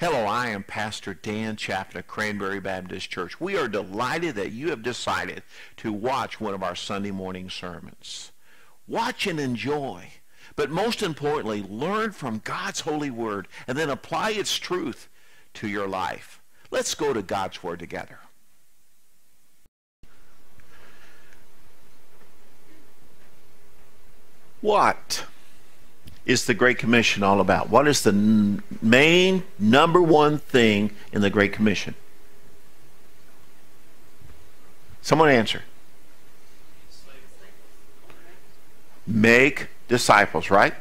Hello, I am Pastor Dan Chaffin of Cranberry Baptist Church. We are delighted that you have decided to watch one of our Sunday morning sermons. Watch and enjoy, but most importantly, learn from God's holy word and then apply its truth to your life. Let's go to God's word together. What? Is the Great Commission all about? What is the n- main number one thing in the Great Commission? Someone answer. Make disciples, right?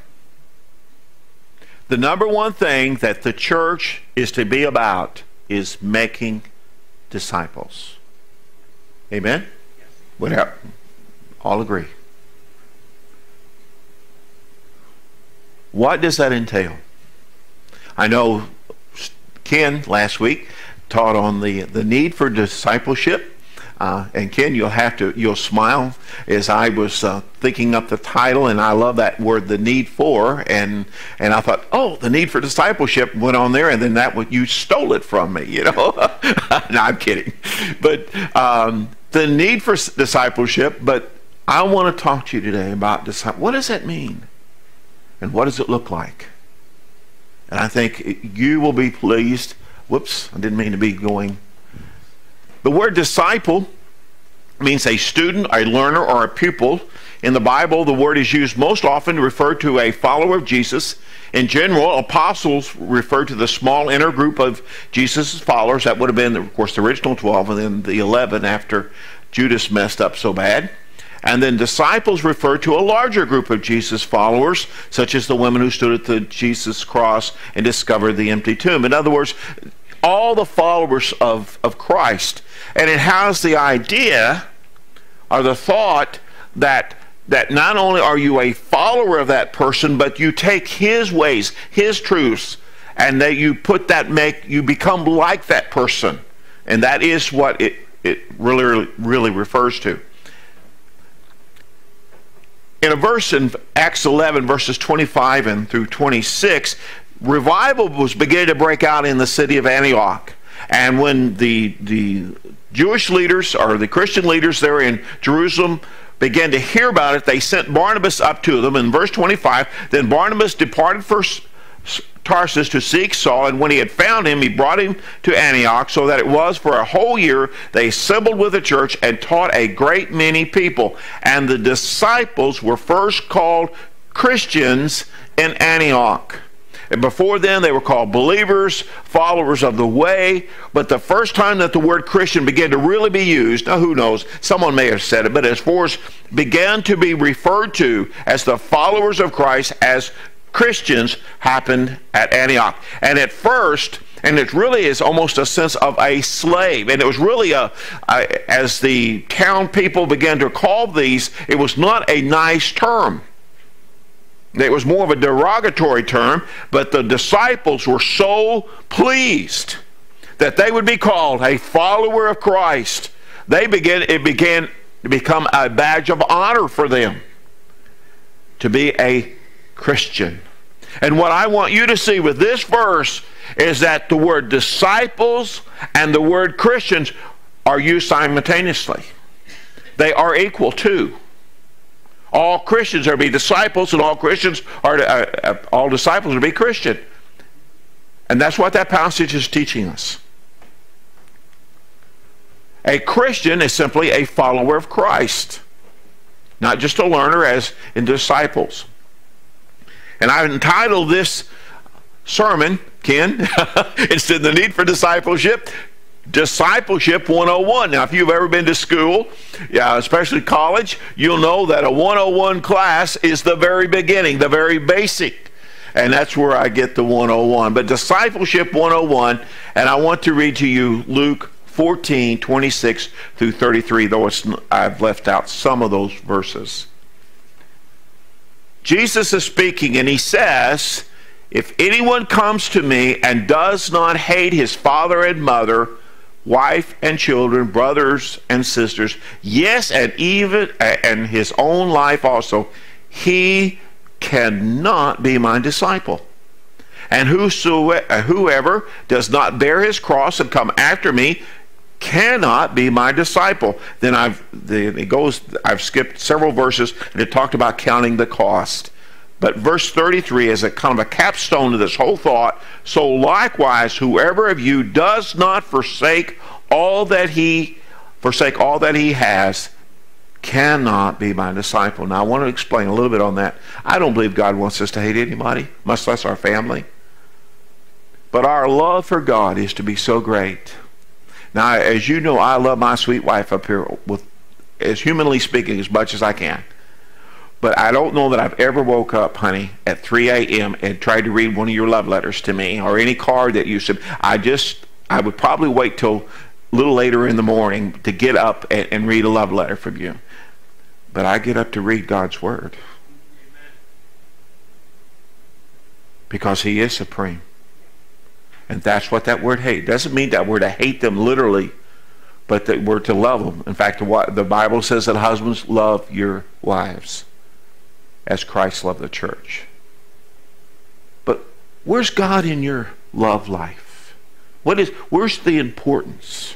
The number one thing that the church is to be about is making disciples. Amen? Whatever. All agree. What does that entail? I know Ken last week taught on the, the need for discipleship. Uh, and Ken, you'll have to you'll smile as I was uh, thinking up the title, and I love that word, the need for, and and I thought, oh, the need for discipleship went on there, and then that what you stole it from me, you know? no, I'm kidding, but um, the need for discipleship. But I want to talk to you today about disciple. What does that mean? And what does it look like? And I think you will be pleased. Whoops, I didn't mean to be going. The word disciple means a student, a learner, or a pupil. In the Bible, the word is used most often to refer to a follower of Jesus. In general, apostles refer to the small inner group of Jesus' followers. That would have been, of course, the original 12 and then the 11 after Judas messed up so bad. And then disciples refer to a larger group of Jesus followers, such as the women who stood at the Jesus cross and discovered the empty tomb. In other words, all the followers of, of Christ. And it has the idea or the thought that that not only are you a follower of that person, but you take his ways, his truths, and that you put that make you become like that person. And that is what it, it really really refers to in a verse in Acts 11, verses 25 and through 26, revival was beginning to break out in the city of Antioch. And when the, the Jewish leaders or the Christian leaders there in Jerusalem began to hear about it, they sent Barnabas up to them. In verse 25, then Barnabas departed for Tarsus to seek Saul, and when he had found him, he brought him to Antioch, so that it was for a whole year they assembled with the church and taught a great many people. And the disciples were first called Christians in Antioch. And before then, they were called believers, followers of the way. But the first time that the word Christian began to really be used, now who knows, someone may have said it, but as far as began to be referred to as the followers of Christ, as Christians happened at Antioch. And at first, and it really is almost a sense of a slave. And it was really a, a, as the town people began to call these, it was not a nice term. It was more of a derogatory term, but the disciples were so pleased that they would be called a follower of Christ. They began, it began to become a badge of honor for them to be a Christian. And what I want you to see with this verse is that the word disciples and the word Christians are used simultaneously. They are equal to. All Christians are to be disciples, and all Christians are to, uh, uh, all disciples are to be Christian. And that's what that passage is teaching us. A Christian is simply a follower of Christ, not just a learner as in disciples. And I've entitled this sermon, Ken, instead of the need for discipleship, Discipleship 101. Now, if you've ever been to school, yeah, especially college, you'll know that a 101 class is the very beginning, the very basic. And that's where I get the 101. But Discipleship 101, and I want to read to you Luke 14, 26 through 33, though I've left out some of those verses. Jesus is speaking and he says, If anyone comes to me and does not hate his father and mother, wife and children, brothers and sisters, yes, and even uh, and his own life also, he cannot be my disciple. And whosoever, uh, whoever does not bear his cross and come after me cannot be my disciple. Then I've the, it goes. I've skipped several verses and it talked about counting the cost. But verse 33 is a kind of a capstone to this whole thought. So likewise, whoever of you does not forsake all that he forsake all that he has cannot be my disciple. Now I want to explain a little bit on that. I don't believe God wants us to hate anybody, much less our family. But our love for God is to be so great now, as you know, I love my sweet wife up here with, as humanly speaking, as much as I can. But I don't know that I've ever woke up, honey, at 3 a.m. and tried to read one of your love letters to me or any card that you sent. I just, I would probably wait till a little later in the morning to get up and, and read a love letter from you. But I get up to read God's Word. Because He is supreme. And that's what that word hate. Doesn't mean that we're to hate them literally, but that we're to love them. In fact, the Bible says that husbands love your wives as Christ loved the church. But where's God in your love life? What is where's the importance?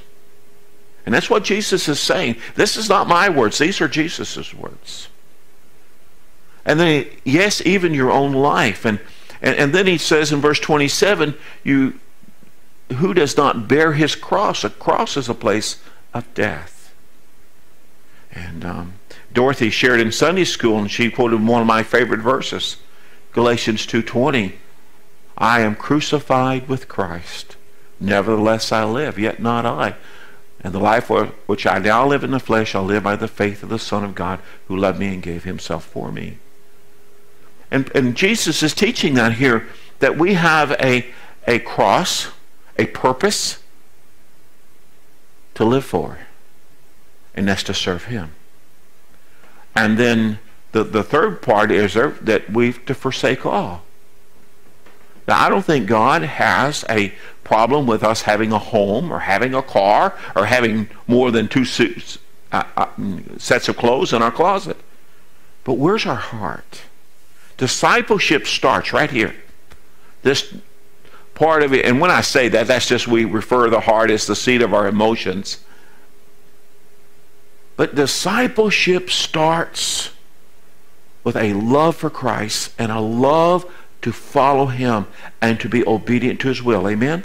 And that's what Jesus is saying. This is not my words. These are Jesus' words. And then, yes, even your own life. And and, and then he says in verse 27, you who does not bear his cross? A cross is a place of death. And um, Dorothy shared in Sunday school, and she quoted one of my favorite verses, Galatians 2.20. I am crucified with Christ. Nevertheless I live, yet not I. And the life which I now live in the flesh, I live by the faith of the Son of God, who loved me and gave himself for me. And, and Jesus is teaching that here, that we have a, a cross, a purpose to live for, and that's to serve Him. And then the, the third part is that we've to forsake all. Now, I don't think God has a problem with us having a home or having a car or having more than two suits, uh, uh, sets of clothes in our closet. But where's our heart? Discipleship starts right here. This part of it, and when I say that, that's just we refer the heart as the seat of our emotions. But discipleship starts with a love for Christ and a love to follow him and to be obedient to his will. Amen?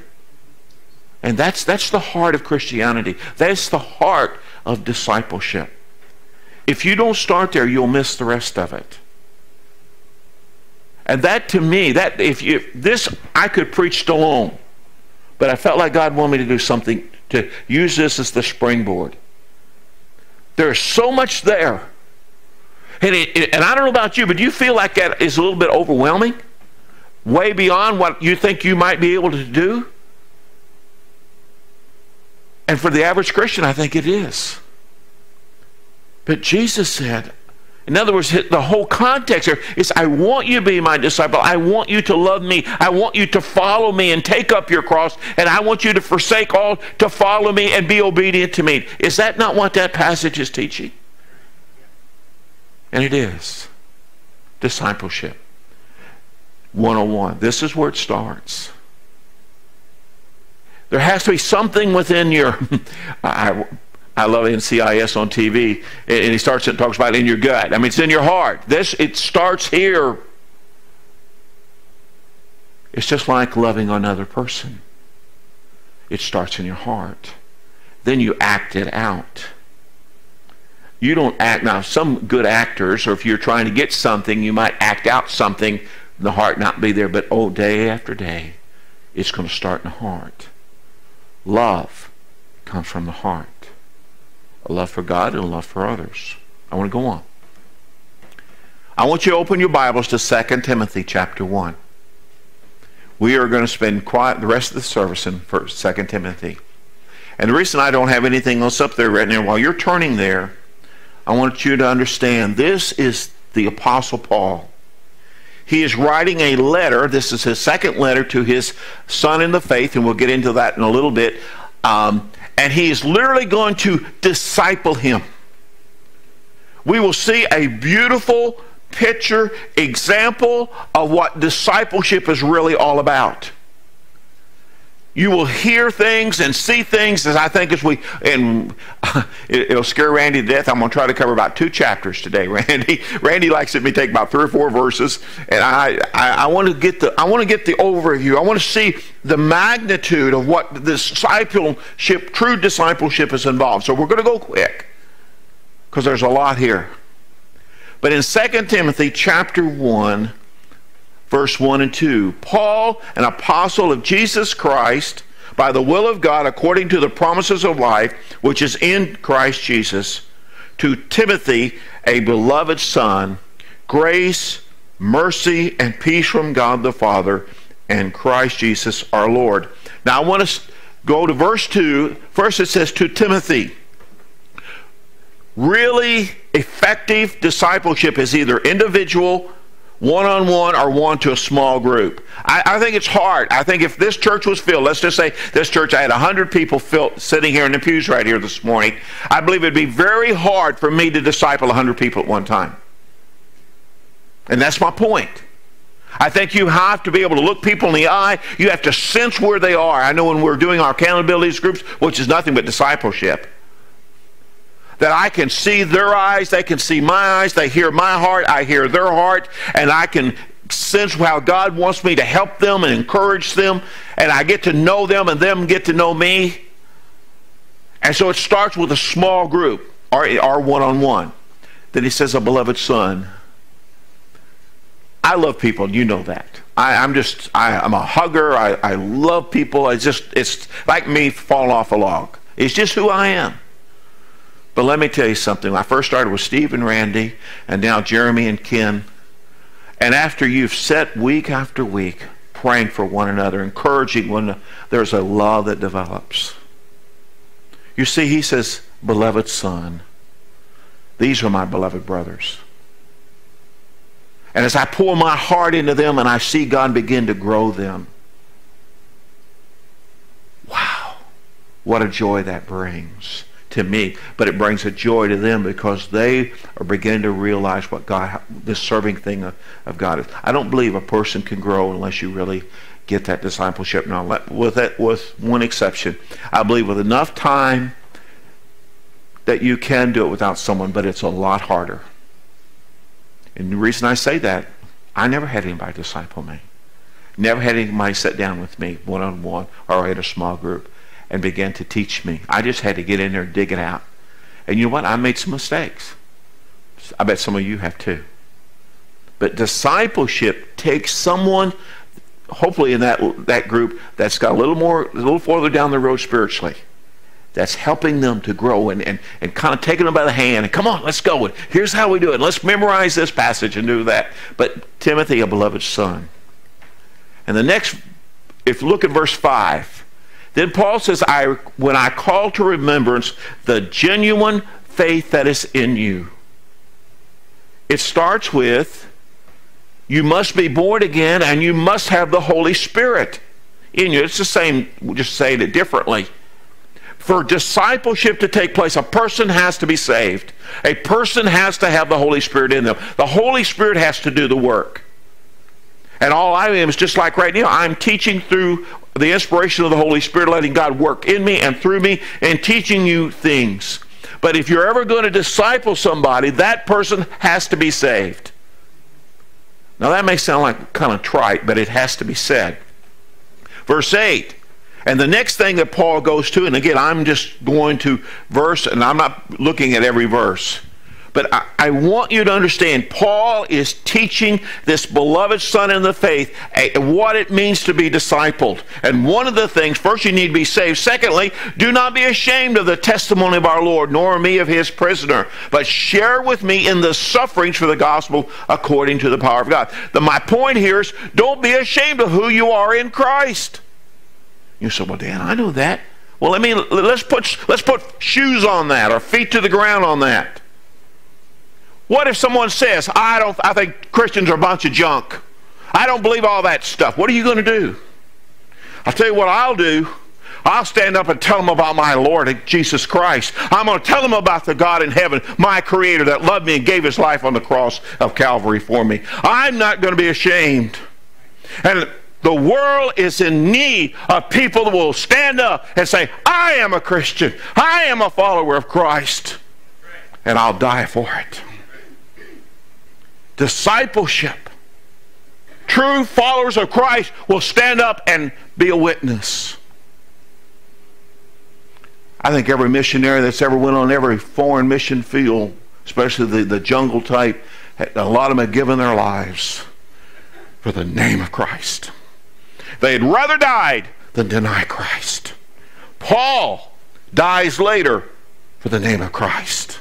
And that's that's the heart of Christianity. That's the heart of discipleship. If you don't start there, you'll miss the rest of it. And that to me, that if you this I could preach Stallone, but I felt like God wanted me to do something to use this as the springboard. There's so much there. And, it, and I don't know about you, but do you feel like that is a little bit overwhelming? Way beyond what you think you might be able to do? And for the average Christian, I think it is. But Jesus said, in other words, the whole context here is I want you to be my disciple. I want you to love me. I want you to follow me and take up your cross. And I want you to forsake all to follow me and be obedient to me. Is that not what that passage is teaching? And it is. Discipleship. 101. This is where it starts. There has to be something within your. I, I love NCIS on TV, and he starts and talks about it in your gut. I mean, it's in your heart. This it starts here. It's just like loving another person. It starts in your heart. Then you act it out. You don't act now. Some good actors, or if you're trying to get something, you might act out something, the heart not be there. But oh, day after day, it's going to start in the heart. Love comes from the heart a love for God and a love for others. I want to go on. I want you to open your Bibles to 2 Timothy chapter 1. We are going to spend quiet the rest of the service in 2 Timothy. And the reason I don't have anything else up there right now, while you're turning there, I want you to understand this is the Apostle Paul. He is writing a letter. This is his second letter to his son in the faith, and we'll get into that in a little bit. Um, and he is literally going to disciple him. We will see a beautiful picture, example of what discipleship is really all about. You will hear things and see things as I think as we, and it'll scare Randy to death. I'm going to try to cover about two chapters today, Randy. Randy likes it me take about three or four verses, and I, I, I want to get the, I want to get the overview. I want to see the magnitude of what discipleship, true discipleship is involved. So we're going to go quick because there's a lot here. But in 2 Timothy chapter 1, verse 1 and 2. Paul, an apostle of Jesus Christ, by the will of God, according to the promises of life, which is in Christ Jesus, to Timothy, a beloved son, grace, mercy, and peace from God the Father and Christ Jesus our Lord. Now I want to go to verse 2. First it says, To Timothy. Really effective discipleship is either individual one on one or one to a small group. I, I, think it's hard. I think if this church was filled, let's just say this church, I had 100 people filled, sitting here in the pews right here this morning, I believe it'd be very hard for me to disciple 100 people at one time. And that's my point. I think you have to be able to look people in the eye. You have to sense where they are. I know when we're doing our accountability groups, which is nothing but discipleship that I can see their eyes, they can see my eyes, they hear my heart, I hear their heart, and I can sense how God wants me to help them and encourage them, and I get to know them and them get to know me. And so it starts with a small group, our one on one. Then he says, A beloved son. I love people, you know that. I, am just, I, am a hugger. I, I love people. I just, it's like me falling off a log. It's just who I am. But let me tell you something. I first started with Steve and Randy, and now Jeremy and Ken. And after you've sat week after week praying for one another, encouraging one another, there's a love that develops. You see, he says, Beloved son, these are my beloved brothers. And as I pour my heart into them and I see God begin to grow them, wow, what a joy that brings to me, but it brings a joy to them because they are beginning to realize what God, this serving thing of, of God is. I don't believe a person can grow unless you really get that discipleship. Now, with that, with one exception, I believe with enough time that you can do it without someone, but it's a lot harder. And the reason I say that, I never had anybody disciple me. Never had anybody sit down with me one on one or in a small group and began to teach me. I just had to get in there and dig it out. And you know what? I made some mistakes. I bet some of you have too. But discipleship takes someone, hopefully in that that group, that's got a little more, a little further down the road spiritually. That's helping them to grow and, and, and kind of taking them by the hand and come on, let's go. And here's how we do it. Let's memorize this passage and do that. But Timothy, a beloved son. And the next, if you look at verse 5, then Paul says, I, when I call to remembrance the genuine faith that is in you. It starts with, you must be born again and you must have the Holy Spirit in you. It's the same, just saying it differently. For discipleship to take place, a person has to be saved. A person has to have the Holy Spirit in them. The Holy Spirit has to do the work. And all I am is just like right now, I'm teaching through the inspiration of the Holy Spirit, letting God work in me and through me and teaching you things. But if you're ever going to disciple somebody, that person has to be saved. Now that may sound like kind of trite, but it has to be said. Verse 8. And the next thing that Paul goes to, and again, I'm just going to verse, and I'm not looking at every verse. But I, I, want you to understand, Paul is teaching this beloved son in the faith a, what it means to be discipled. And one of the things, first, you need to be saved. Secondly, do not be ashamed of the testimony of our Lord, nor me of his prisoner, but share with me in the sufferings for the gospel according to the power of God. The, my point here is don't be ashamed of who you are in Christ. You say, well, Dan, I know that. Well, let me let's put let's put shoes on that or feet to the ground on that. What if someone says, I don't I think Christians are a bunch of junk. I don't believe all that stuff. What are you going to do? I'll tell you what I'll do. I'll stand up and tell them about my Lord Jesus Christ. I'm going to tell them about the God in heaven, my Creator that loved me and gave His life on the cross of Calvary for me. I'm not going to be ashamed. And the world is in need of people that will stand up and say, I am a Christian. I am a follower of Christ. And I'll die for it. Discipleship. True followers of Christ will stand up and be a witness. I think every missionary that's ever went on every foreign mission field, especially the, the jungle type, a lot of them have given their lives for the name of Christ. They had rather died than deny Christ. Paul dies later for the name of Christ.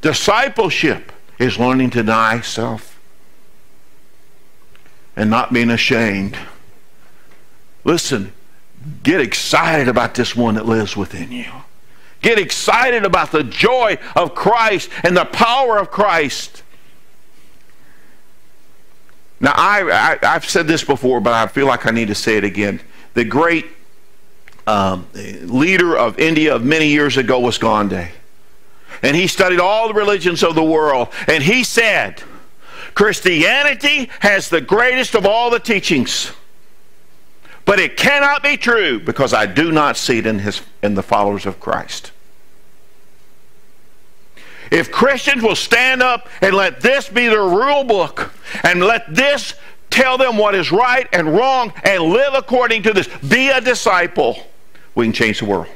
Discipleship is learning to deny self and not being ashamed. Listen, get excited about this one that lives within you. Get excited about the joy of Christ and the power of Christ. Now, I, I, have said this before, but I feel like I need to say it again. The great um, leader of India of many years ago was Gandhi. And he studied all the religions of the world. And he said, Christianity has the greatest of all the teachings. But it cannot be true because I do not see it in, his, in the followers of Christ. If Christians will stand up and let this be their rule book and let this tell them what is right and wrong and live according to this, be a disciple, we can change the world.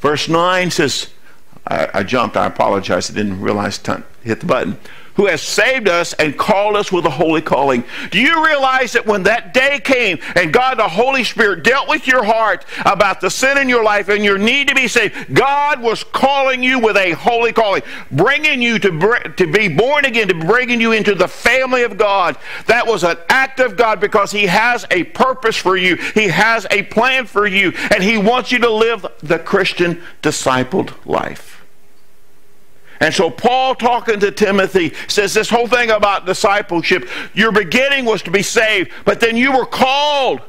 Verse 9 says, I, I, jumped, I apologize, I didn't realize to hit the button who has saved us and called us with a holy calling. Do you realize that when that day came and God the Holy Spirit dealt with your heart about the sin in your life and your need to be saved, God was calling you with a holy calling, bringing you to, to be born again, to bringing you into the family of God. That was an act of God because He has a purpose for you. He has a plan for you, and He wants you to live the Christian discipled life. And so Paul talking to Timothy says this whole thing about discipleship, your beginning was to be saved, but then you were called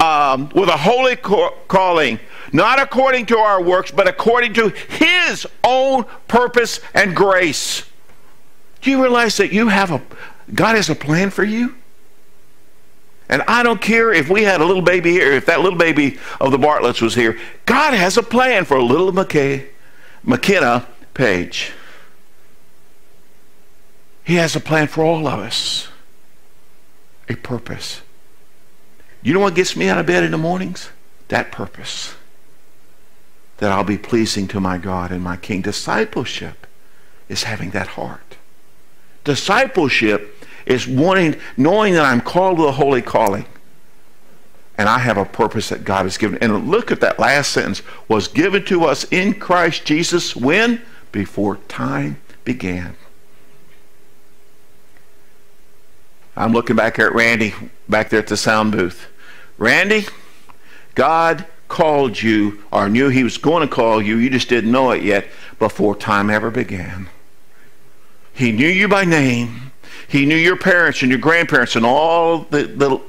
um, with a holy calling, not according to our works, but according to his own purpose and grace. Do you realize that you have a God has a plan for you? And I don't care if we had a little baby here, if that little baby of the Bartletts was here. God has a plan for little McKay, McKenna Page. He has a plan for all of us, a purpose. You know what gets me out of bed in the mornings? That purpose. That I'll be pleasing to my God and my King. Discipleship is having that heart. Discipleship is wanting, knowing that I'm called to a holy calling. And I have a purpose that God has given. And look at that last sentence. Was given to us in Christ Jesus when? Before time began. I'm looking back at Randy back there at the sound booth. Randy, God called you or knew he was going to call you. You just didn't know it yet before time ever began. He knew you by name. He knew your parents and your grandparents and all the little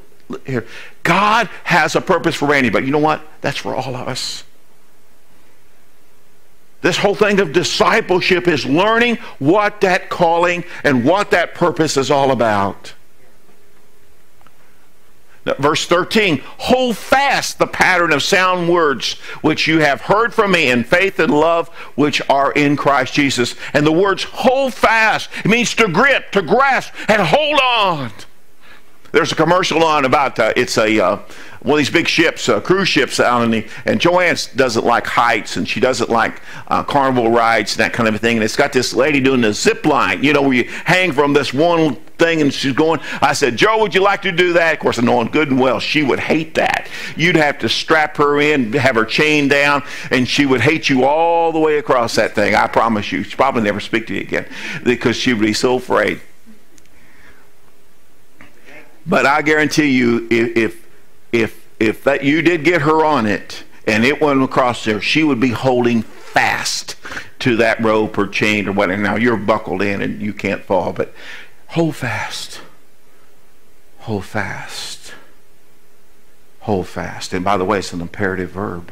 here. God has a purpose for Randy, but you know what? That's for all of us. This whole thing of discipleship is learning what that calling and what that purpose is all about. Verse 13, hold fast the pattern of sound words which you have heard from me in faith and love which are in Christ Jesus. And the words hold fast, it means to grip, to grasp, and hold on. There's a commercial on about uh, it's a uh, one of these big ships, uh, cruise ships out in the, and Joanne doesn't like heights and she doesn't like uh, carnival rides and that kind of thing. And it's got this lady doing the zip line, you know, where you hang from this one thing and she's going. I said, Joe, would you like to do that? Of course, knowing good and well she would hate that. You'd have to strap her in, have her chained down, and she would hate you all the way across that thing. I promise you. She'd probably never speak to you again because she would be so afraid. But I guarantee you, if, if if that you did get her on it and it went across there, she would be holding fast to that rope or chain or whatever. Now you're buckled in and you can't fall, but hold fast. hold fast. Hold fast. And by the way, it's an imperative verb.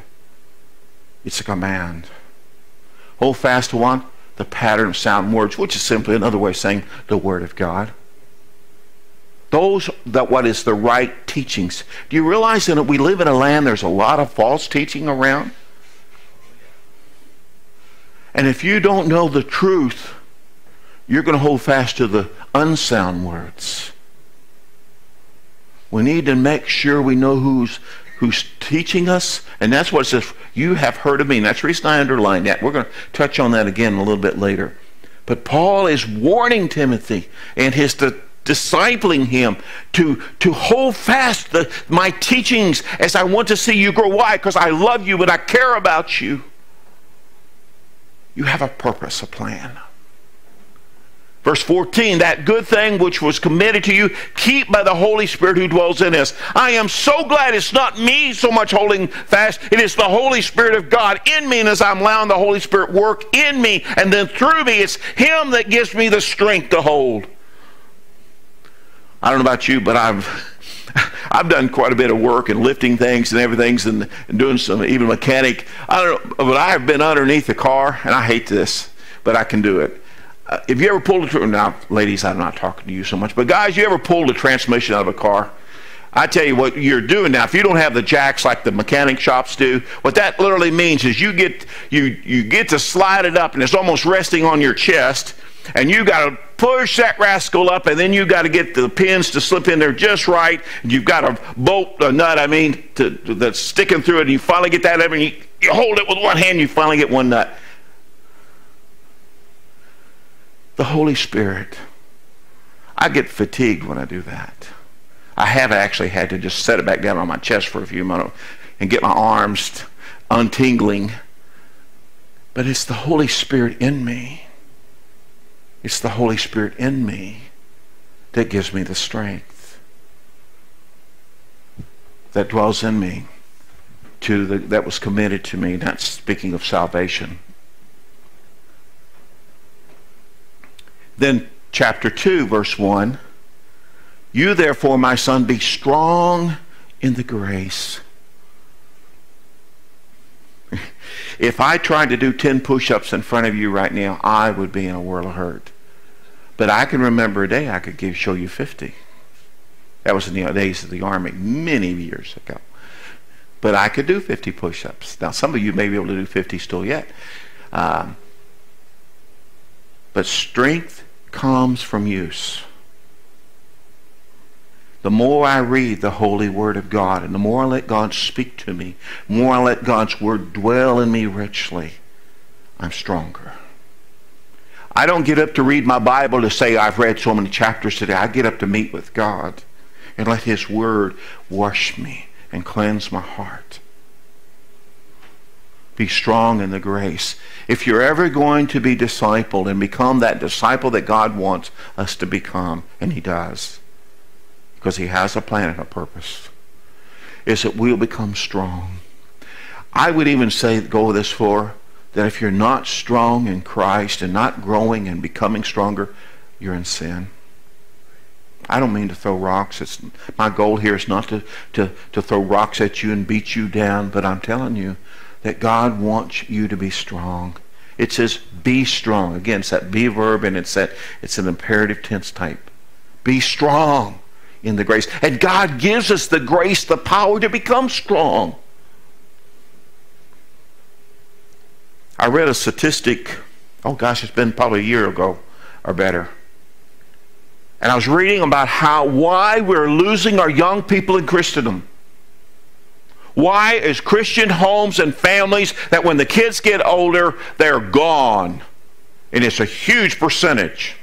It's a command. Hold fast to what? The pattern of sound words, which is simply another way of saying the Word of God. Those that what is the right teachings. Do you realize that we live in a land there's a lot of false teaching around? And if you don't know the truth, you're going to hold fast to the unsound words. We need to make sure we know who's who's teaching us, and that's what it says. You have heard of me. And that's the reason I underlined that. We're going to touch on that again a little bit later. But Paul is warning Timothy and his discipling him to, to hold fast the, my teachings as I want to see you grow. Why? Because I love you and I care about you. You have a purpose, a plan. Verse 14, that good thing which was committed to you, keep by the Holy Spirit who dwells in us. I am so glad it's not me so much holding fast. It is the Holy Spirit of God in me, and as I'm allowing the Holy Spirit work in me and then through me, it's Him that gives me the strength to hold. I don't know about you, but I've I've done quite a bit of work and lifting things and everything and, and doing some even mechanic. I don't know, but I have been underneath the car, and I hate this, but I can do it uh, if you ever pulled a now, ladies, I'm not talking to you so much, but guys, you ever pulled a transmission out of a car? I tell you what you're doing now. If you don't have the jacks like the mechanic shops do, what that literally means is you get you you get to slide it up, and it's almost resting on your chest, and you got to push that rascal up, and then you got to get the pins to slip in there just right. You've got a bolt, a nut, I mean, to, to, that's sticking through it, and you finally get that and you, you hold it with one hand, you finally get one nut. the Holy Spirit. I get fatigued when I do that. I have actually had to just set it back down on my chest for a few minutes and get my arms untingling. But it's the Holy Spirit in me. It's the Holy Spirit in me that gives me the strength that dwells in me to the, that was committed to me. Not speaking of salvation. Then, chapter 2, verse 1 You therefore, my son, be strong in the grace. if I tried to do 10 push ups in front of you right now, I would be in a world of hurt. But I can remember a day I could give, show you 50. That was in the days of the Army, many years ago. But I could do 50 push ups. Now, some of you may be able to do 50 still yet. Um, but strength comes from use. The more I read the holy word of God and the more I let God speak to me, the more I let God's word dwell in me richly, I'm stronger. I don't get up to read my Bible to say I've read so many chapters today. I get up to meet with God and let his word wash me and cleanse my heart. Be strong in the grace. If you're ever going to be discipled and become that disciple that God wants us to become, and He does, because He has a plan and a purpose, is that we'll become strong. I would even say, go this far, that if you're not strong in Christ and not growing and becoming stronger, you're in sin. I don't mean to throw rocks. It's, my goal here is not to, to, to throw rocks at you and beat you down, but I'm telling you, that God wants you to be strong. It says be strong. Again, it's that be verb and it's that it's an imperative tense type. Be strong in the grace. And God gives us the grace, the power to become strong. I read a statistic, oh gosh, it's been probably a year ago or better. And I was reading about how why we're losing our young people in Christendom. Why is Christian homes and families that when the kids get older, they're gone? And it's a huge percentage.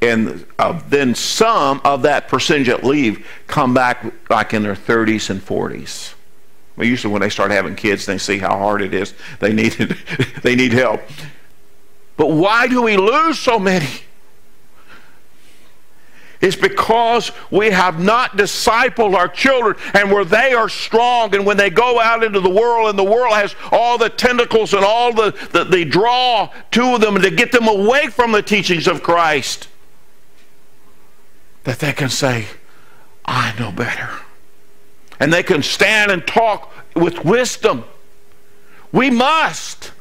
And uh, then some of that percentage that leave come back like in their 30s and 40s. Well, usually when they start having kids, they see how hard it is. They need, they need help. But why do we lose so many? It's because we have not discipled our children and where they are strong and when they go out into the world and the world has all the tentacles and all the, the, the draw to them to get them away from the teachings of Christ. That they can say, I know better. And they can stand and talk with wisdom. We must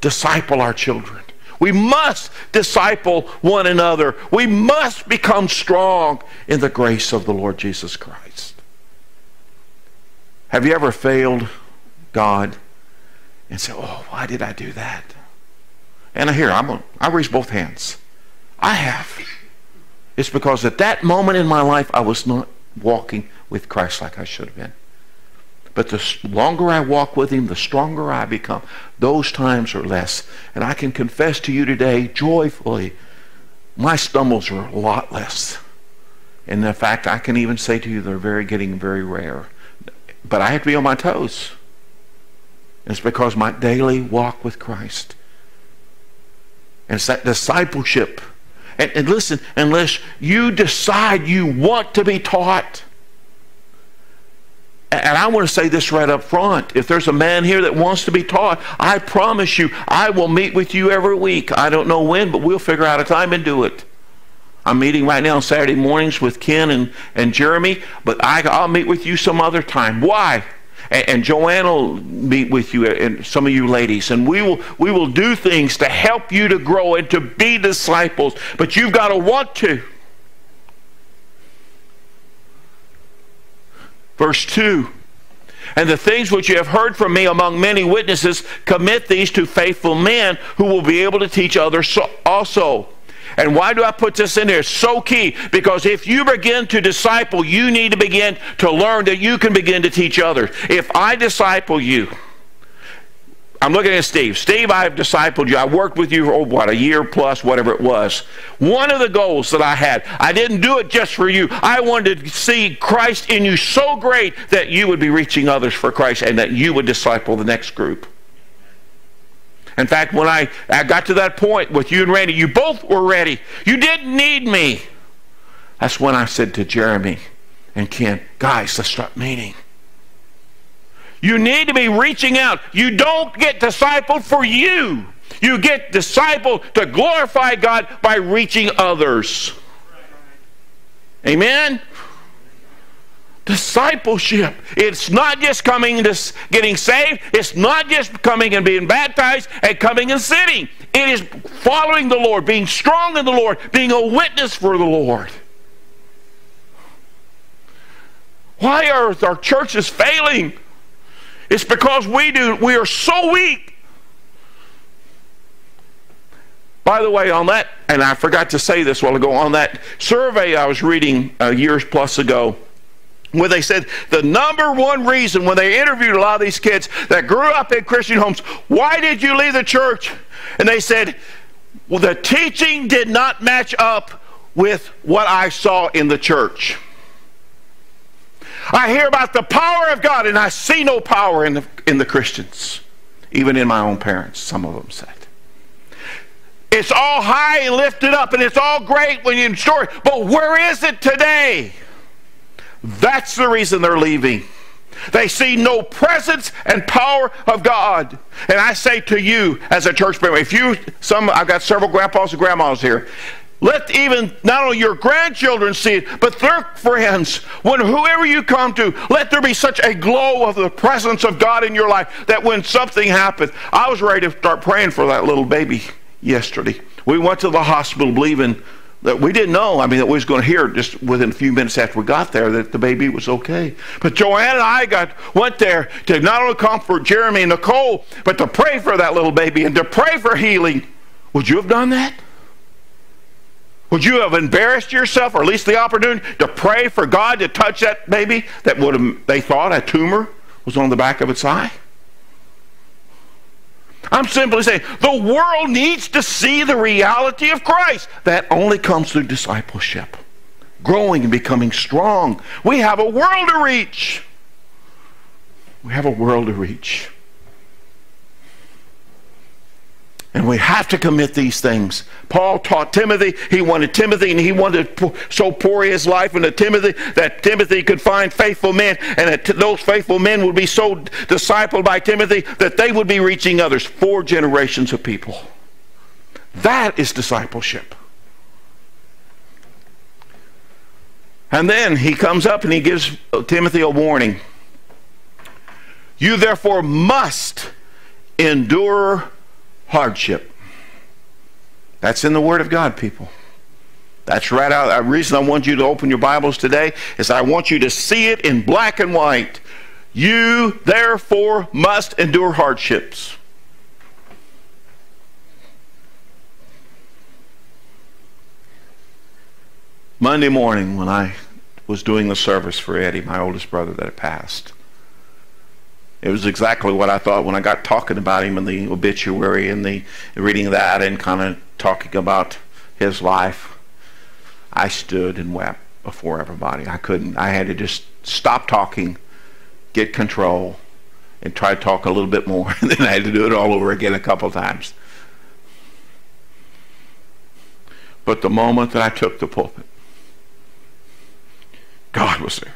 disciple our children. We must disciple one another. We must become strong in the grace of the Lord Jesus Christ. Have you ever failed God and said, Oh, why did I do that? And here, I'm gonna, raise both hands. I have. It's because at that moment in my life, I was not walking with Christ like I should have been. But the longer I walk with Him, the stronger I become. Those times are less. And I can confess to you today, joyfully, my stumbles are a lot less. And in fact, I can even say to you they're very getting very rare. But I have to be on my toes. It's because my daily walk with Christ. And it's that discipleship. And, and listen, unless you decide you want to be taught, and I want to say this right up front. If there's a man here that wants to be taught, I promise you, I will meet with you every week. I don't know when, but we'll figure out a time and do it. I'm meeting right now on Saturday mornings with Ken and, and Jeremy, but I, I'll meet with you some other time. Why? And, and Joanne will meet with you and some of you ladies, and we will we will do things to help you to grow and to be disciples. But you've got to want to. Verse 2 And the things which you have heard from me among many witnesses, commit these to faithful men who will be able to teach others also. And why do I put this in there? So key because if you begin to disciple, you need to begin to learn that you can begin to teach others. If I disciple you, I'm looking at Steve. Steve, I've discipled you. I worked with you for, oh, what, a year plus, whatever it was. One of the goals that I had, I didn't do it just for you. I wanted to see Christ in you so great that you would be reaching others for Christ and that you would disciple the next group. In fact, when I, I got to that point with you and Randy, you both were ready. You didn't need me. That's when I said to Jeremy and Ken, guys, let's start meeting. You need to be reaching out. You don't get discipled for you. You get discipled to glorify God by reaching others. Amen? Discipleship. It's not just coming to getting saved. It's not just coming and being baptized and coming and sitting. It is following the Lord, being strong in the Lord, being a witness for the Lord. Why are our churches failing? It's because we do we are so weak. By the way, on that, and I forgot to say this while ago, on that survey I was reading uh, years plus ago, where they said the number one reason when they interviewed a lot of these kids that grew up in Christian homes, why did you leave the church? And they said, well, the teaching did not match up with what I saw in the church. I hear about the power of God, and I see no power in the, in the Christians, even in my own parents, some of them said. It's all high and lifted up, and it's all great when you're in story, but where is it today? That's the reason they're leaving. They see no presence and power of God. And I say to you as a church member, if you, some, I've got several grandpas and grandmas here. Let even not only your grandchildren see it, but their friends, when whoever you come to, let there be such a glow of the presence of God in your life that when something happens, I was ready to start praying for that little baby yesterday. We went to the hospital believing that we didn't know. I mean, that we was going to hear just within a few minutes after we got there that the baby was okay. But Joanne and I got went there to not only comfort Jeremy and Nicole, but to pray for that little baby and to pray for healing. Would you have done that? Would you have embarrassed yourself, or at least the opportunity, to pray for God to touch that baby that would have, they thought a tumor was on the back of its eye? I'm simply saying the world needs to see the reality of Christ. That only comes through discipleship, growing and becoming strong. We have a world to reach. We have a world to reach. And we have to commit these things. Paul taught Timothy. He wanted Timothy, and he wanted to so pour his life into Timothy that Timothy could find faithful men, and that those faithful men would be so discipled by Timothy that they would be reaching others. Four generations of people. That is discipleship. And then he comes up and he gives uh, Timothy a warning. You therefore must endure hardship. That's in the Word of God, people. That's right out. The reason I want you to open your Bibles today is I want you to see it in black and white. You therefore must endure hardships. Monday morning, when I was doing the service for Eddie, my oldest brother that had passed, it was exactly what I thought when I got talking about him in the obituary and the reading that and kind of talking about his life. I stood and wept before everybody. I couldn't. I had to just stop talking, get control, and try to talk a little bit more. and then I had to do it all over again a couple times. But the moment that I took the pulpit, God was there.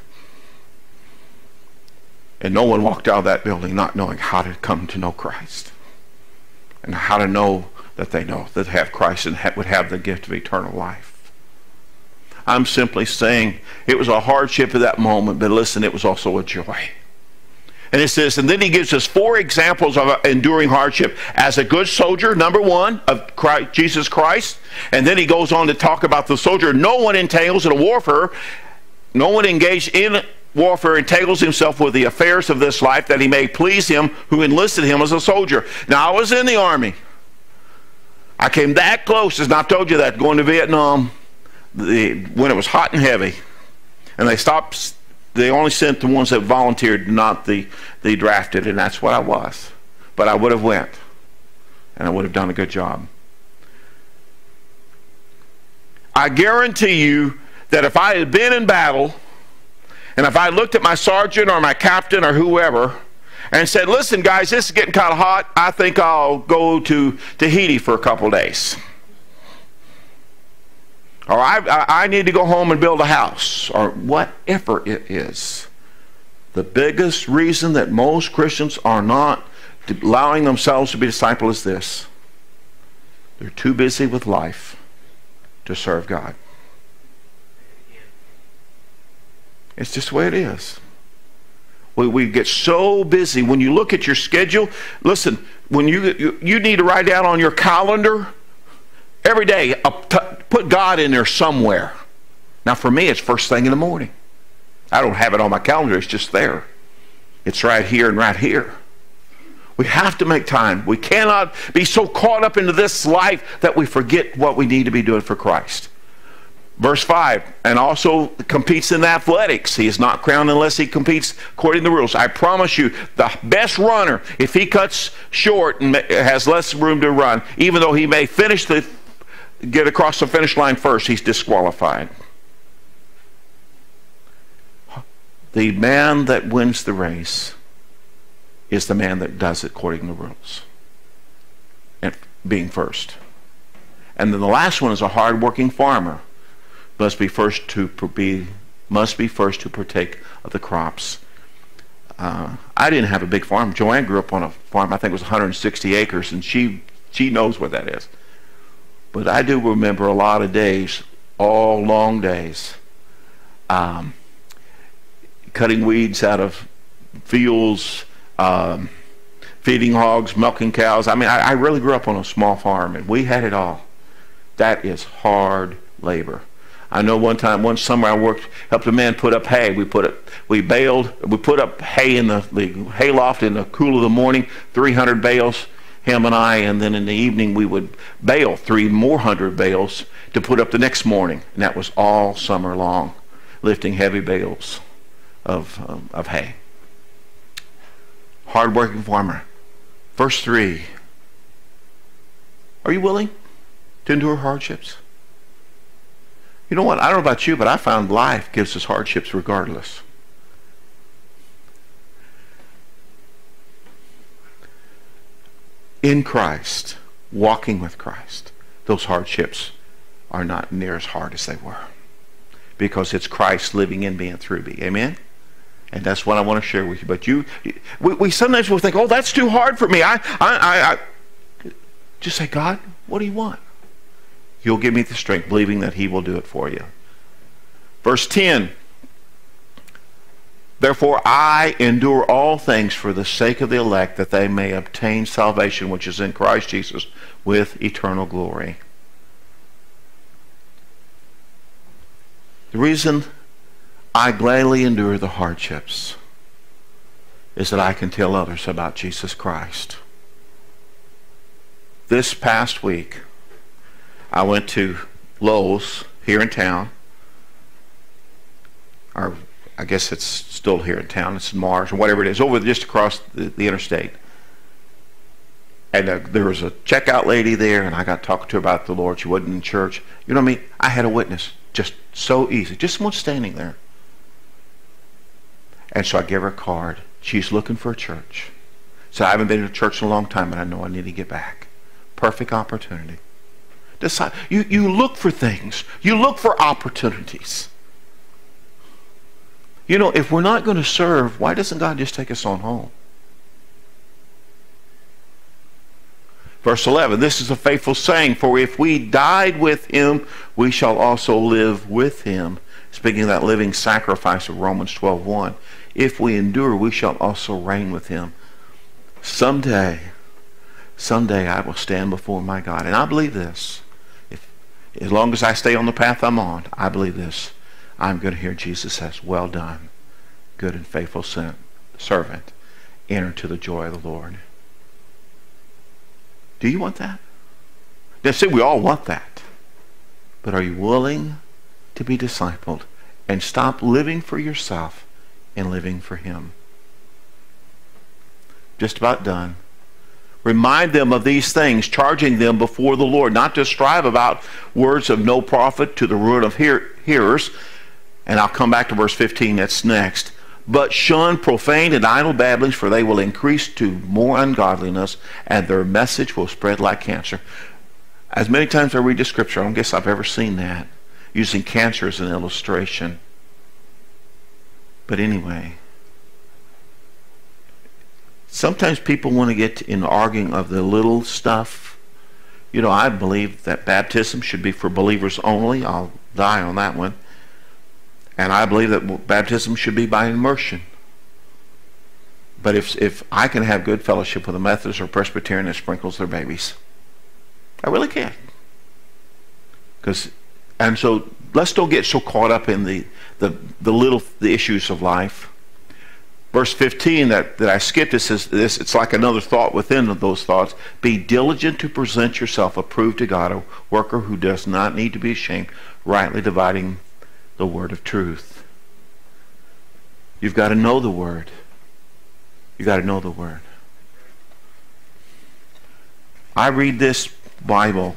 And no one walked out of that building not knowing how to come to know Christ and how to know that they know that they have Christ and would have the gift of eternal life. I'm simply saying it was a hardship at that moment, but listen, it was also a joy. And it says, and then he gives us four examples of enduring hardship as a good soldier, number one, of Christ, Jesus Christ. And then he goes on to talk about the soldier. No one entails in a warfare no one engaged in warfare entangles himself with the affairs of this life that he may please him who enlisted him as a soldier. Now, I was in the army. I came that close, as I've told you that, going to Vietnam the, when it was hot and heavy. And they stopped, they only sent the ones that volunteered, not the, the drafted, and that's what I was. But I would have went, and I would have done a good job. I guarantee you that if I had been in battle and if I looked at my sergeant or my captain or whoever and said, listen, guys, this is getting kind of hot. I think I'll go to Tahiti for a couple days. Or I, I need to go home and build a house, or whatever it is. The biggest reason that most Christians are not allowing themselves to be disciple is this they're too busy with life to serve God. It's just the way it is. We, we get so busy. When you look at your schedule, listen, when you, you, you need to write down on your calendar every day, put God in there somewhere. Now, for me, it's first thing in the morning. I don't have it on my calendar, it's just there. It's right here and right here. We have to make time. We cannot be so caught up into this life that we forget what we need to be doing for Christ. Verse 5, and also competes in athletics. He is not crowned unless he competes according to the rules. I promise you, the best runner, if he cuts short and has less room to run, even though he may finish the, get across the finish line first, he's disqualified. The man that wins the race is the man that does it according to the rules, and being first. And then the last one is a hard-working farmer must be first to be must be first to partake of the crops. Uh, I didn't have a big farm. Joanne grew up on a farm. I think it was 160 acres, and she she knows what that is. But I do remember a lot of days, all long days, um, cutting weeds out of fields, um, feeding hogs, milking cows. I mean, I, I really grew up on a small farm, and we had it all. That is hard labor. I know one time, one summer, I worked, helped a man put up hay. We put it, we baled, we put up hay in the, the hay loft in the cool of the morning, 300 bales, him and I, and then in the evening we would bale three more hundred bales to put up the next morning, and that was all summer long, lifting heavy bales of um, of hay. Hardworking farmer. Verse three. Are you willing to endure hardships? You know what? I don't know about you, but I found life gives us hardships regardless. In Christ, walking with Christ, those hardships are not near as hard as they were. Because it's Christ living in me and through me. Amen? And that's what I want to share with you. But you, we, we sometimes will think, oh, that's too hard for me. I, I, I, I. Just say, God, what do you want? You'll give me the strength, believing that He will do it for you. Verse 10 Therefore I endure all things for the sake of the elect, that they may obtain salvation which is in Christ Jesus with eternal glory. The reason I gladly endure the hardships is that I can tell others about Jesus Christ. This past week, I went to Lowe's here in town. Or I guess it's still here in town. It's Mars or whatever it is, over just across the, the interstate. And uh, there was a checkout lady there, and I got talking to her about the Lord. She wasn't in church. You know what I mean? I had a witness. Just so easy. Just someone standing there. And so I gave her a card. She's looking for a church. So I haven't been to church in a long time, and I know I need to get back. Perfect opportunity. You, you look for things. You look for opportunities. You know, if we're not going to serve, why doesn't God just take us on home? Verse 11, this is a faithful saying, for if we died with him, we shall also live with him. Speaking of that living sacrifice of Romans 12.1. If we endure, we shall also reign with him. Someday, someday I will stand before my God. And I believe this. As long as I stay on the path I'm on, I believe this. I'm going to hear Jesus says, Well done, good and faithful servant. Enter to the joy of the Lord. Do you want that? Now, see, we all want that. But are you willing to be discipled and stop living for yourself and living for Him? Just about done. Remind them of these things, charging them before the Lord, not to strive about words of no profit to the ruin of hear hearers, and I'll come back to verse 15, that's next. But shun profane and idle babblings, for they will increase to more ungodliness, and their message will spread like cancer. As many times I read the scripture, I don't guess I've ever seen that, using cancer as an illustration. But anyway, sometimes people want to get in arguing of the little stuff. You know, I believe that baptism should be for believers only. I'll die on that one. And I believe that baptism should be by immersion. But if, if I can have good fellowship with a Methodist or Presbyterian that sprinkles their babies, I really can. Because, and so let's don't get so caught up in the, the, the little the issues of life. Verse 15 that, that I skipped, it says this, it's like another thought within those thoughts. Be diligent to present yourself approved to God, a worker who does not need to be ashamed, rightly dividing the word of truth. You've got to know the word. You've got to know the word. I read this Bible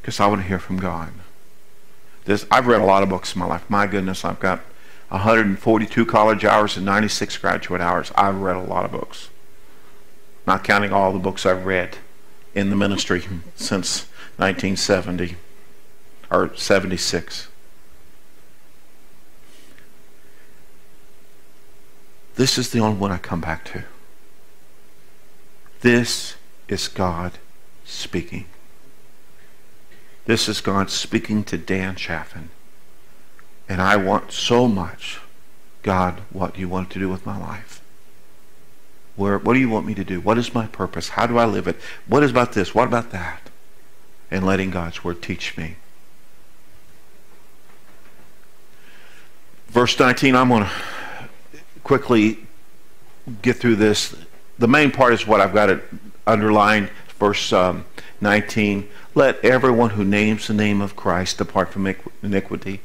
because I want to hear from God. This, I've read a lot of books in my life. My goodness, I've got 142 college hours and 96 graduate hours. I've read a lot of books. Not counting all the books I've read in the ministry since 1970 or 76. This is the only one I come back to. This is God speaking. This is God speaking to Dan Chaffin. And I want so much, God, what do you want to do with my life? Where, what do you want me to do? What is my purpose? How do I live it? What is about this? What about that? And letting God's word teach me. Verse 19, I'm going to quickly get through this. The main part is what I've got it underlined. Verse um, 19, let everyone who names the name of Christ depart from iniquity.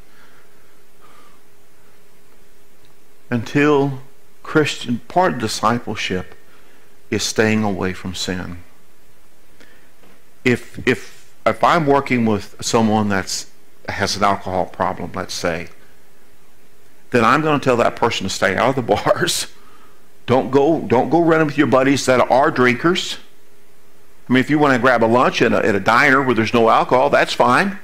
Until Christian, part of discipleship is staying away from sin. If, if, if I'm working with someone that's has an alcohol problem, let's say, then I'm going to tell that person to stay out of the bars. Don't go, don't go running with your buddies that are drinkers. I mean, if you want to grab a lunch at a, at a diner where there's no alcohol, that's fine.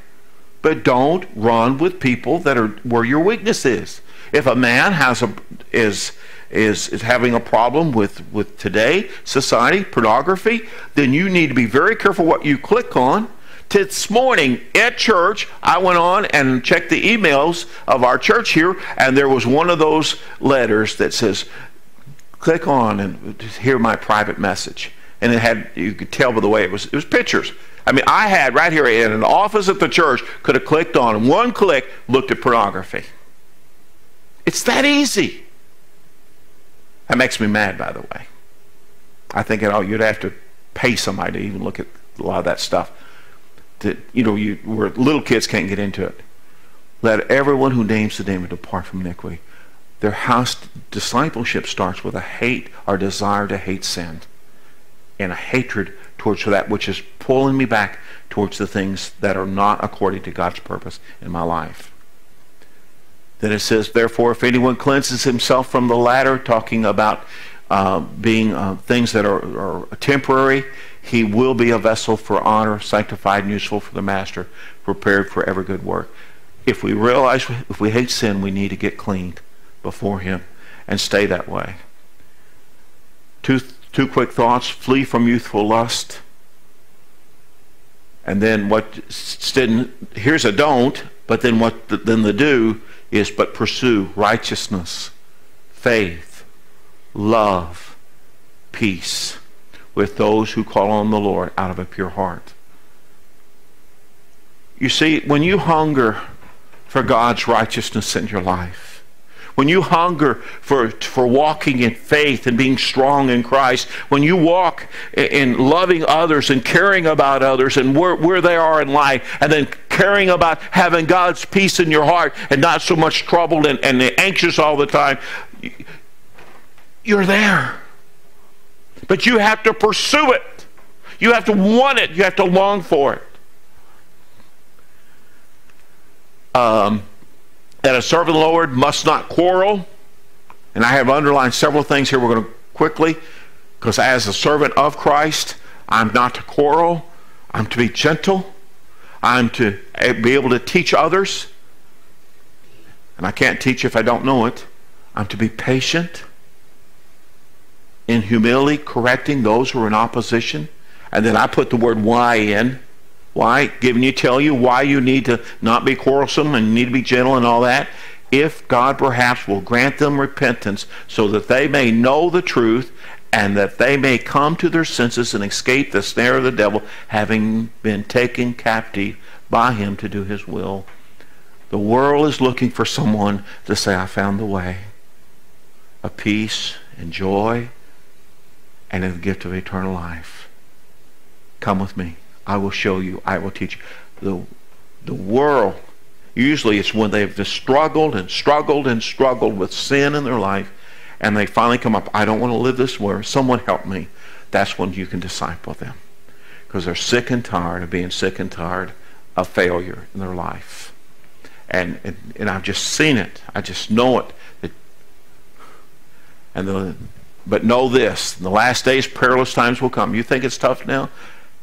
But don't run with people that are where your weakness is. If a man has a is is is having a problem with with today society pornography, then you need to be very careful what you click on This morning at church, I went on and checked the emails of our church here, and there was one of those letters that says, click on and hear my private message. And it had, you could tell by the way it was, it was pictures. I mean, I had right here in an office at the church, could have clicked on one click, looked at pornography. It's that easy. That makes me mad, by the way. I think it, you'd have to pay somebody to even look at a lot of that stuff. That you know, you where little kids can't get into it. Let everyone who names the name depart from iniquity. Their house discipleship starts with a hate or desire to hate sin and a hatred towards that which is pulling me back towards the things that are not according to God's purpose in my life. Then it says, therefore, if anyone cleanses himself from the latter, talking about uh, being uh, things that are, are, temporary, he will be a vessel for honor, sanctified and useful for the master, prepared for every good work. If we realize, if we hate sin, we need to get cleaned before him and stay that way. Two, two quick thoughts. Flee from youthful lust. And then what, here's a don't, but then what, then the do is but pursue righteousness, faith, love, peace with those who call on the Lord out of a pure heart. You see, when you hunger for God's righteousness in your life, when you hunger for, for walking in faith and being strong in Christ, when you walk in loving others and caring about others and where, where they are in life, and then caring about having God's peace in your heart and not so much troubled and, and anxious all the time, you're there. But you have to pursue it. You have to want it. You have to long for it. Um, that a servant of the Lord must not quarrel. And I have underlined several things here we're going to quickly, because as a servant of Christ, I'm not to quarrel. I'm to be gentle. I'm to be able to teach others. And I can't teach if I don't know it. I'm to be patient in humility, correcting those who are in opposition. And then I put the word why in. Why? Giving you tell you why you need to not be quarrelsome and you need to be gentle and all that. If God perhaps will grant them repentance so that they may know the truth and that they may come to their senses and escape the snare of the devil, having been taken captive by him to do his will. The world is looking for someone to say, I found the way of peace and joy and the gift of eternal life. Come with me. I will show you. I will teach you. The, the world, usually it's when they've just struggled and struggled and struggled with sin in their life, and they finally come up, I don't want to live this way. Someone help me. That's when you can disciple them. Because they're sick and tired of being sick and tired of failure in their life. And, and, and I've just seen it. I just know it. and the, but know this, in the last days, perilous times will come. You think it's tough now?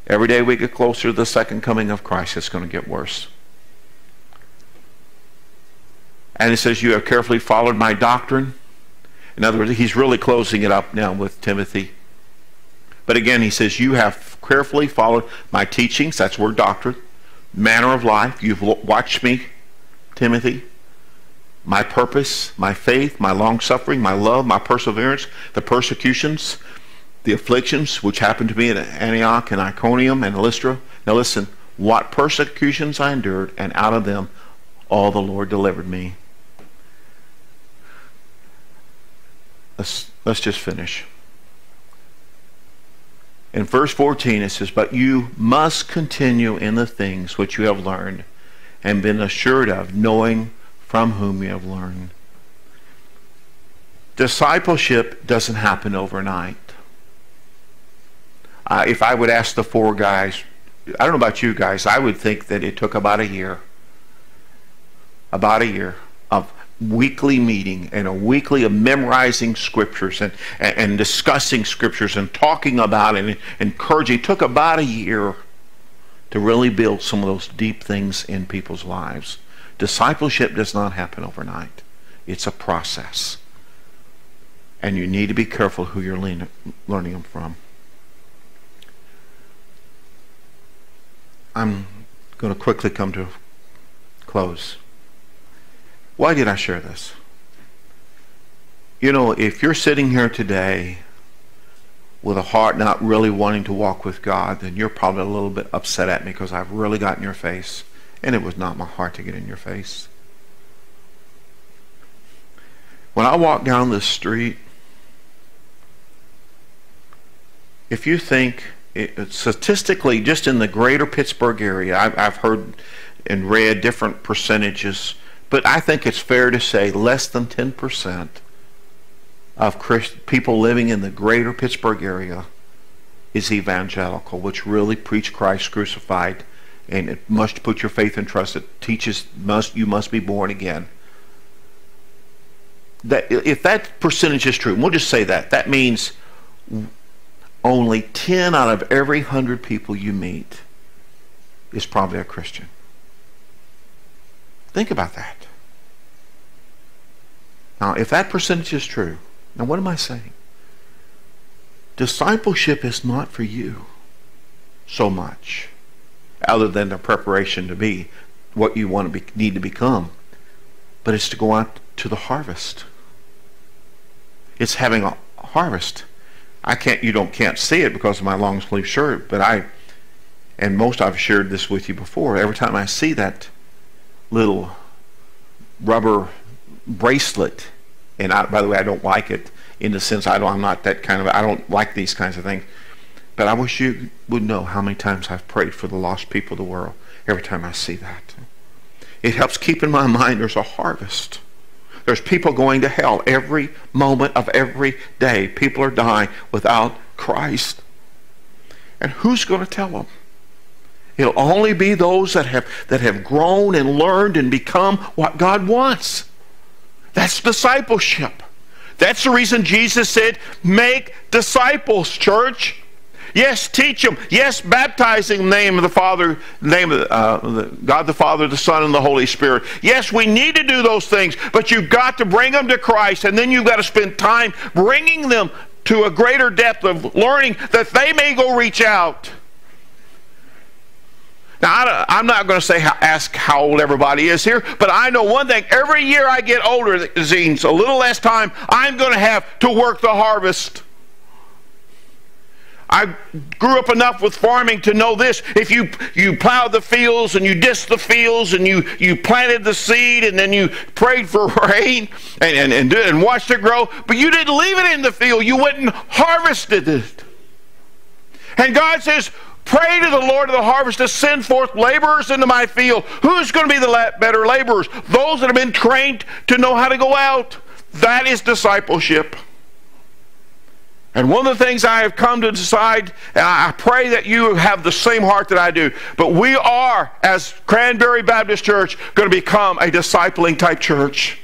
Every day we get closer to the second coming of Christ, it's going to get worse. And it says, You have carefully followed my doctrine. In other words, he's really closing it up now with Timothy. But again, he says, You have carefully followed my teachings. That's word doctrine. Manner of life. You've watched me, Timothy. My purpose, my faith, my long suffering, my love, my perseverance, the persecutions, the afflictions which happened to me at Antioch and Iconium and Lystra. Now listen, what persecutions I endured, and out of them all the Lord delivered me. Let's, let's just finish. In verse 14 it says, But you must continue in the things which you have learned and been assured of, knowing from whom you have learned. Discipleship doesn't happen overnight. Uh, if I would ask the four guys, I don't know about you guys, I would think that it took about a year. About a year of weekly meeting and a weekly of memorizing scriptures and, and, and discussing scriptures and talking about it and encouraging. It took about a year to really build some of those deep things in people's lives. Discipleship does not happen overnight. It's a process. And you need to be careful who you're learning them from. I'm going to quickly come to a close. Why did I share this? You know, if you're sitting here today with a heart not really wanting to walk with God, then you're probably a little bit upset at me because I've really got in your face. And it was not my heart to get in your face. When I walk down the street, if you think it, statistically, just in the greater Pittsburgh area, I've, I've heard and read different percentages, but I think it's fair to say less than 10% of Christ, people living in the greater Pittsburgh area is evangelical, which really preach Christ crucified, and it must put your faith and trust. It teaches must you must be born again. That if that percentage is true, we'll just say that. That means only 10 out of every 100 people you meet is probably a Christian. Think about that. Now, if that percentage is true, now what am I saying? Discipleship is not for you so much, other than the preparation to be what you want to be, need to become, but it's to go out to the harvest. It's having a harvest. I can't, you don't can't see it because of my long sleeve shirt, but I, and most I've shared this with you before. Every time I see that little rubber bracelet, and I, by the way, I don't like it in the sense I don't, I'm not that kind of, I don't like these kinds of things. But I wish you would know how many times I've prayed for the lost people of the world every time I see that. It helps keep in my mind there's a harvest. There's people going to hell every moment of every day. People are dying without Christ. And who's going to tell them? It'll only be those that have, that have grown and learned and become what God wants. That's discipleship. That's the reason Jesus said, make disciples, church. Yes, teach them. Yes, baptizing the name of the Father, name of uh, the, God the Father, the Son, and the Holy Spirit. Yes, we need to do those things, but you've got to bring them to Christ, and then you've got to spend time bringing them to a greater depth of learning that they may go reach out. Now, I am not going to say how, ask how old everybody is here, but I know one thing. Every year I get older, Zines, a little less time, I'm going to have to work the harvest. I grew up enough with farming to know this. If you, you plowed the fields and you disc the fields and you, you planted the seed and then you prayed for rain and, and, and, and watched it grow, but you didn't leave it in the field. You went and harvested it. And God says, Pray to the Lord of the harvest to send forth laborers into my field. Who's going to be the better laborers? Those that have been trained to know how to go out. That is discipleship. And one of the things I have come to decide, and I pray that you have the same heart that I do, but we are, as Cranberry Baptist Church, going to become a discipling type church.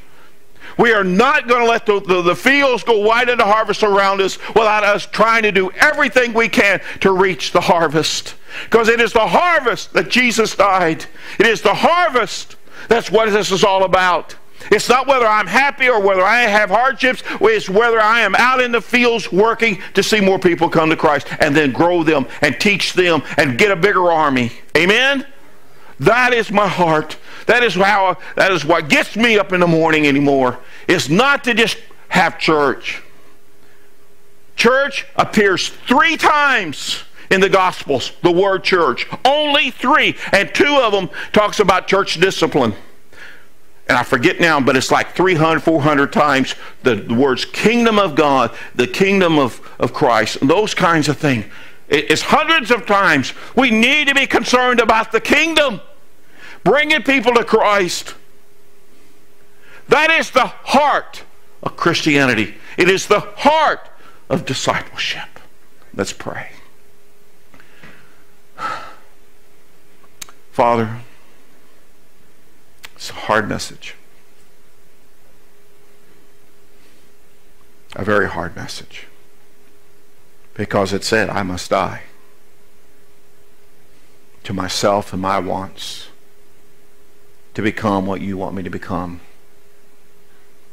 We are not going to let the, the, the, fields go wide into harvest around us without us trying to do everything we can to reach the harvest. Because it is the harvest that Jesus died. It is the harvest. That's what this is all about. It's not whether I'm happy or whether I have hardships. It's whether I am out in the fields working to see more people come to Christ and then grow them and teach them and get a bigger army. Amen? That is my heart. That is how that is what gets me up in the morning anymore. It's not to just have church. Church appears three times in the Gospels, the word church. Only three. And two of them talks about church discipline and I forget now, but it's like 300, 400 times the, the words kingdom of God, the kingdom of, of Christ, those kinds of things. It, it's hundreds of times. We need to be concerned about the kingdom, bringing people to Christ. That is the heart of Christianity. It is the heart of discipleship. Let's pray. Father, it's a hard message. A very hard message. Because it said, I must die to myself and my wants to become what you want me to become,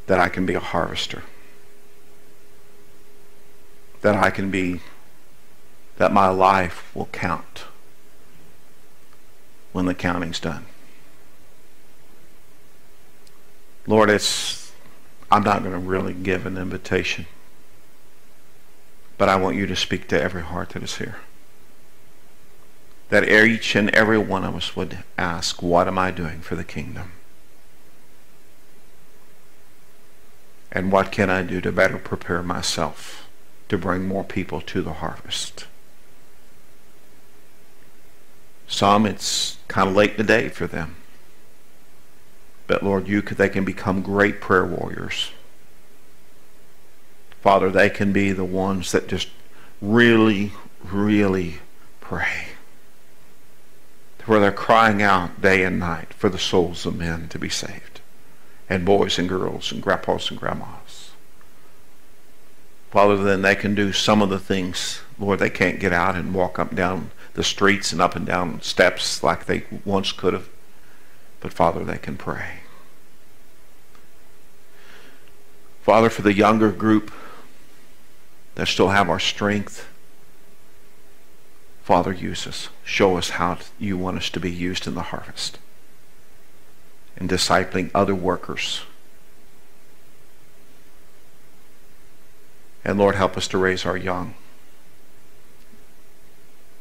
that I can be a harvester, that I can be, that my life will count when the counting's done. Lord, it's I'm not going to really give an invitation. But I want you to speak to every heart that is here. That each and every one of us would ask, what am I doing for the kingdom? And what can I do to better prepare myself to bring more people to the harvest? Some, it's kind of late in the day for them. But Lord, you they can become great prayer warriors. Father, they can be the ones that just really, really pray. Where they're crying out day and night for the souls of men to be saved. And boys and girls and grandpas and grandmas. Father, then they can do some of the things, Lord, they can't get out and walk up and down the streets and up and down steps like they once could have. But Father, they can pray. Father, for the younger group that still have our strength, Father, use us. Show us how you want us to be used in the harvest. In discipling other workers. And Lord, help us to raise our young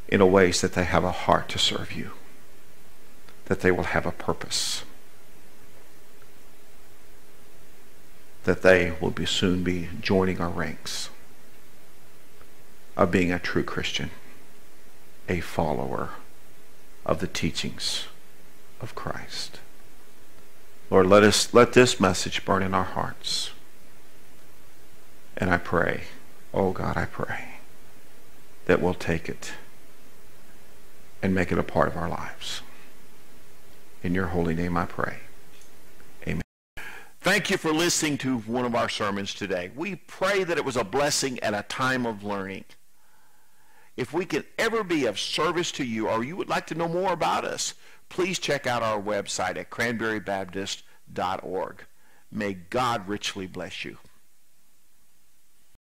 in a ways that they have a heart to serve you, that they will have a purpose, that they will be soon be joining our ranks of being a true Christian, a follower of the teachings of Christ. Lord, let us let this message burn in our hearts. And I pray, oh God, I pray that we'll take it and make it a part of our lives. In your holy name I pray. Amen. Thank you for listening to one of our sermons today. We pray that it was a blessing at a time of learning. If we can ever be of service to you or you would like to know more about us, please check out our website at cranberrybaptist.org. May God richly bless you.